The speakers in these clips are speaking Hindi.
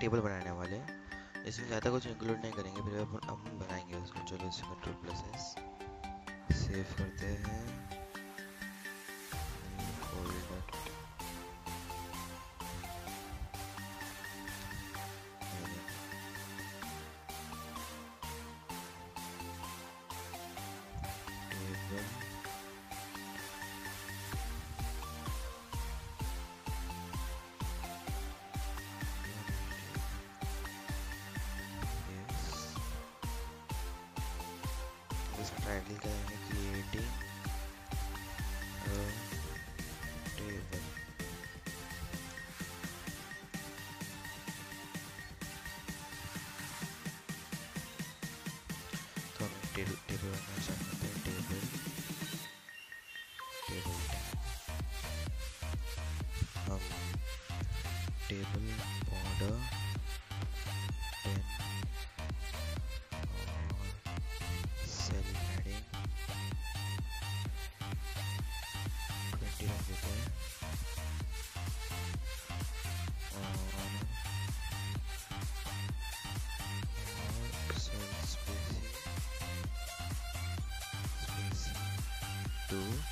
टेबल बनाने वाले हैं। इसमें ज़्यादा कुछ इंक्लूड नहीं करेंगे, फिर हम हम बनाएँगे उसको। चलो इसमें कंट्रोल प्लस सेव करते हैं। टाइटल क्या है क्रिएटिंग टेबल तो हम टेबल बनाना चाहते हैं टेबल टेबल हम टेबल बॉर्डर two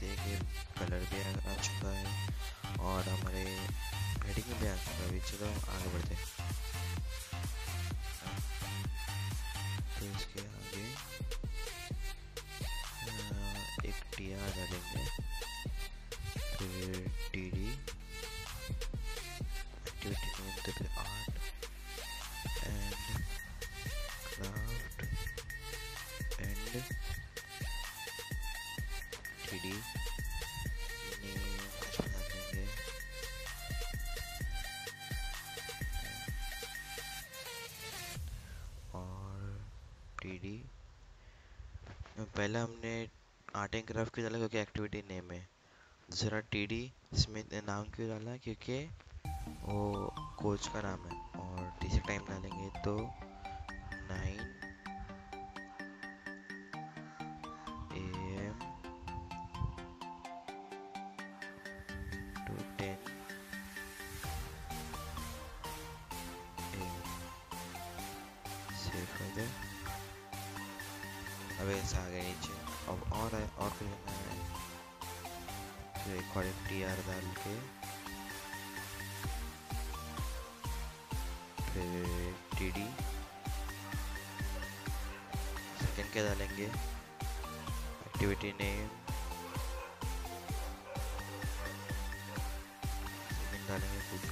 कि कलर भी आ चुका है और हमारे हेडिंग भी आ चुका है चलो आगे बढ़ते हैं। 3D name कुछ बना देंगे और 3D पहला हमने आर्ट एंड क्राफ्ट क्यों डाला क्योंकि एक्टिविटी नेम है दूसरा टी डी इसमें नाम क्यों डाला क्योंकि वो कोच का नाम है और तीसरे टाइम डालेंगे तो नाइन दे अब ऐसा आ नीचे अब और है और कुछ करना है तो एक और एक टी आर डाल के फिर टी डी सेकेंड क्या डालेंगे एक्टिविटी नेम सेकेंड डालेंगे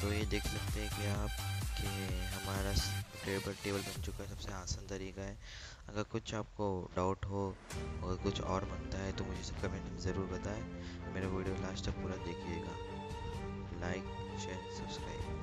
तो ये देख सकते हैं कि आप कि हमारा टेबल टेबल बन चुका है, सबसे आसान तरीका है। अगर कुछ आपको डाउट हो और कुछ और बनता है तो मुझे सब कमेंट में ज़रूर बताएँ। मेरा वीडियो लास्ट तक पूरा देखिएगा। Like share subscribe